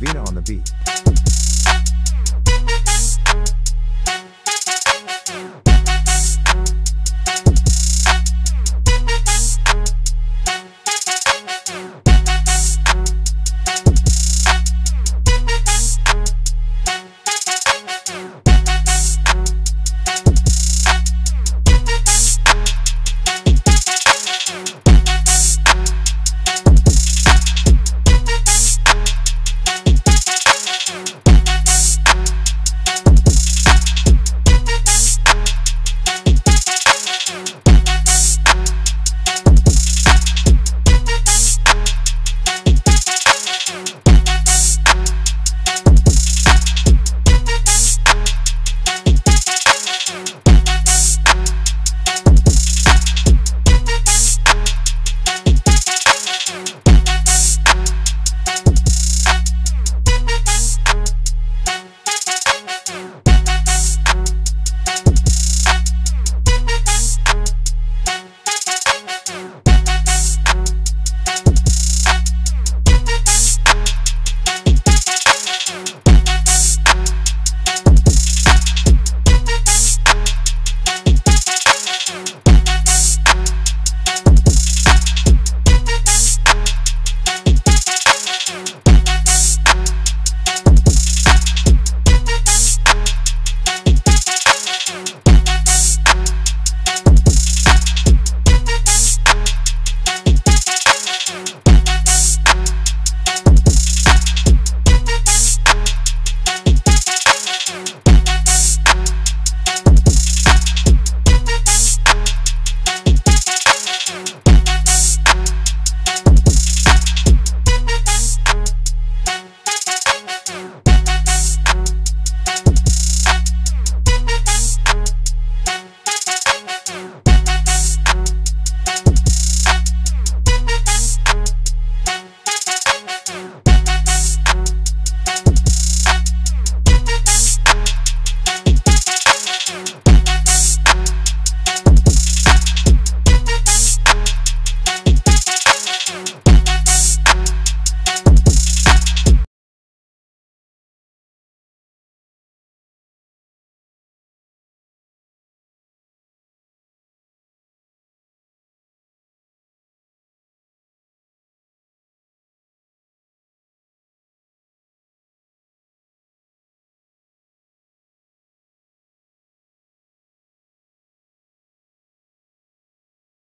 Vina on the beat.